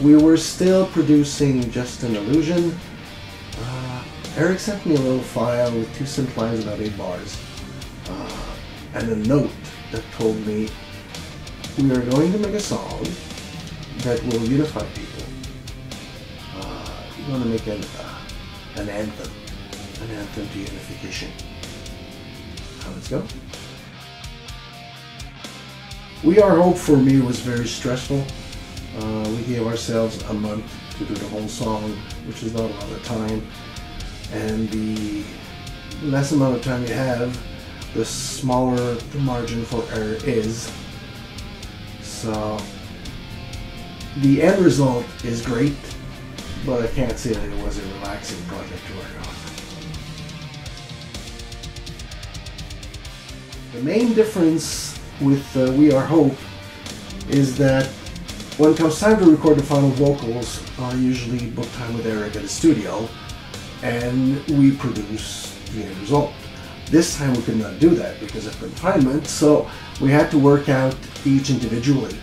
we were still producing just an illusion. Uh, Eric sent me a little file with two simple lines about eight bars, uh, and a note that told me we are going to make a song that will unify people. Uh, we're going to make an, uh, an anthem, an anthem to unification. How let's go. We Are Hope for me was very stressful. Uh, we gave ourselves a month to do the whole song, which is not a lot of time. And the less amount of time you have, the smaller the margin for error is. So the end result is great, but I can't say that it was a relaxing project to work on. The main difference with uh, We Are Hope is that when it comes time to record the final vocals, I usually book time with Eric at the studio and we produce the end result. This time we could not do that because of confinement, so we had to work out each individually.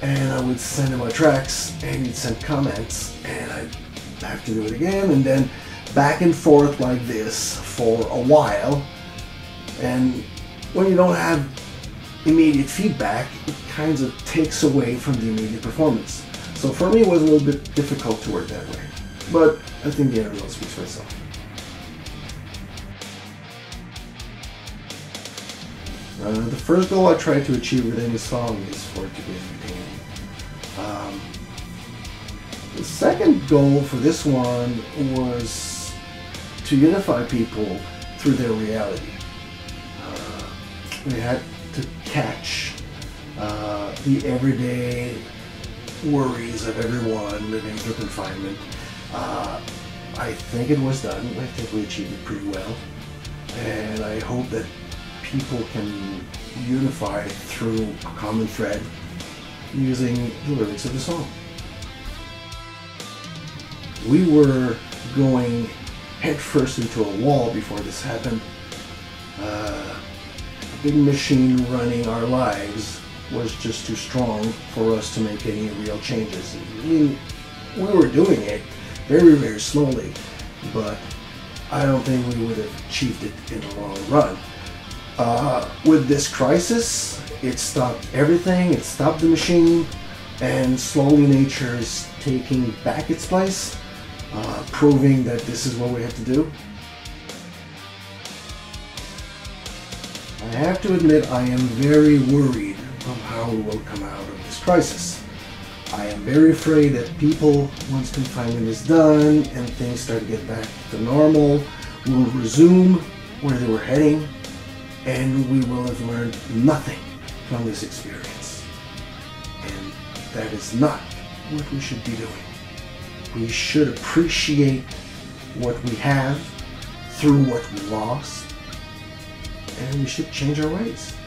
And I would send him my tracks and he'd send comments and I'd have to do it again and then back and forth like this for a while. And when you don't have immediate feedback, it kind of takes away from the immediate performance. So for me, it was a little bit difficult to work that way. But I think the result speaks for itself. Uh, the first goal I try to achieve with any song is for it to be entertaining. Um, the second goal for this one was to unify people through their reality. Uh, we had to catch uh, the everyday worries of everyone living through confinement. Uh, I think it was done. I think we achieved it pretty well. And I hope that people can unify through a common thread using the lyrics of the song. We were going headfirst into a wall before this happened. Uh, big machine running our lives was just too strong for us to make any real changes. Mean, we were doing it very, very slowly, but I don't think we would have achieved it in the long run. Uh, with this crisis, it stopped everything, it stopped the machine, and slowly nature is taking back its place, uh, proving that this is what we have to do. I have to admit I am very worried of how we will come out of this crisis. I am very afraid that people, once confinement is done and things start to get back to normal, will resume where they were heading and we will have learned nothing from this experience. And that is not what we should be doing. We should appreciate what we have through what we lost, and we should change our ways.